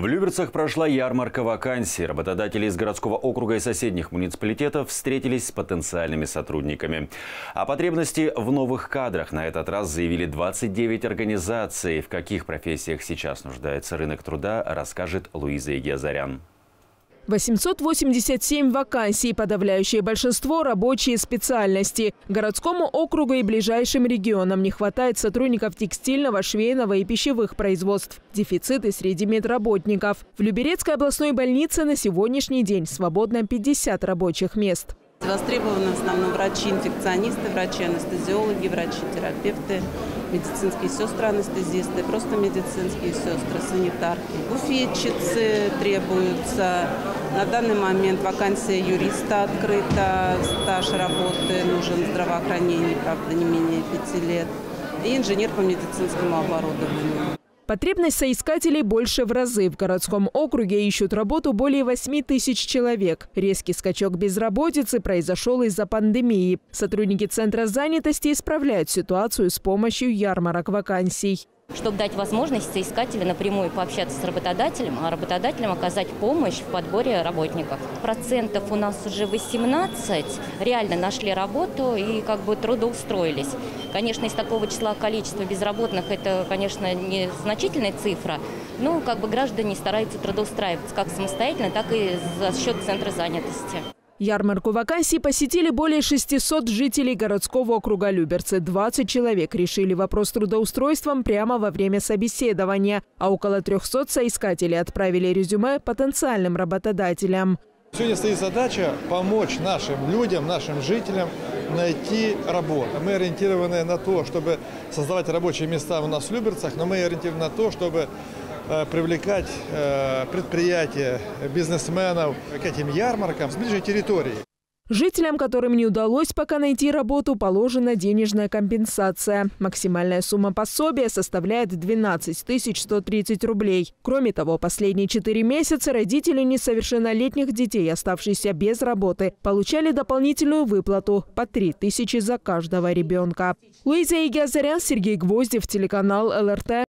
В Люберцах прошла ярмарка вакансий. Работодатели из городского округа и соседних муниципалитетов встретились с потенциальными сотрудниками. О потребности в новых кадрах на этот раз заявили 29 организаций. В каких профессиях сейчас нуждается рынок труда, расскажет Луиза Игиазарян. 887 вакансий, подавляющее большинство – рабочие специальности. Городскому округу и ближайшим регионам не хватает сотрудников текстильного, швейного и пищевых производств. Дефициты среди медработников. В Люберецкой областной больнице на сегодняшний день свободно 50 рабочих мест. Востребованы в основном врачи-инфекционисты, врачи-анестезиологи, врачи-терапевты, медицинские сестры, анестезисты, просто медицинские сестры, санитарки. Буфетчицы требуются. На данный момент вакансия юриста открыта, стаж работы нужен в здравоохранении, правда, не менее пяти лет. И инженер по медицинскому оборудованию. Потребность соискателей больше в разы. В городском округе ищут работу более 8 тысяч человек. Резкий скачок безработицы произошел из-за пандемии. Сотрудники Центра занятости исправляют ситуацию с помощью ярмарок вакансий чтобы дать возможность соискателю напрямую пообщаться с работодателем, а работодателям оказать помощь в подборе работников. Процентов у нас уже 18 реально нашли работу и как бы трудоустроились. Конечно, из такого числа количества безработных это, конечно, не значительная цифра, но как бы граждане стараются трудоустраиваться как самостоятельно, так и за счет центра занятости. Ярмарку вакансий посетили более 600 жителей городского округа Люберцы. 20 человек решили вопрос трудоустройством прямо во время собеседования, а около 300 соискателей отправили резюме потенциальным работодателям. Сегодня стоит задача помочь нашим людям, нашим жителям найти работу. Мы ориентированы на то, чтобы создавать рабочие места у нас в Люберцах, но мы ориентированы на то, чтобы привлекать э, предприятия, бизнесменов к этим ярмаркам с ближней территории. Жителям, которым не удалось пока найти работу, положена денежная компенсация. Максимальная сумма пособия составляет 12 130 рублей. Кроме того, последние четыре месяца родители несовершеннолетних детей, оставшиеся без работы, получали дополнительную выплату по 3 тысячи за каждого ребенка. Луиза Игязарян, Сергей Гвоздев, телеканал ЛРТ.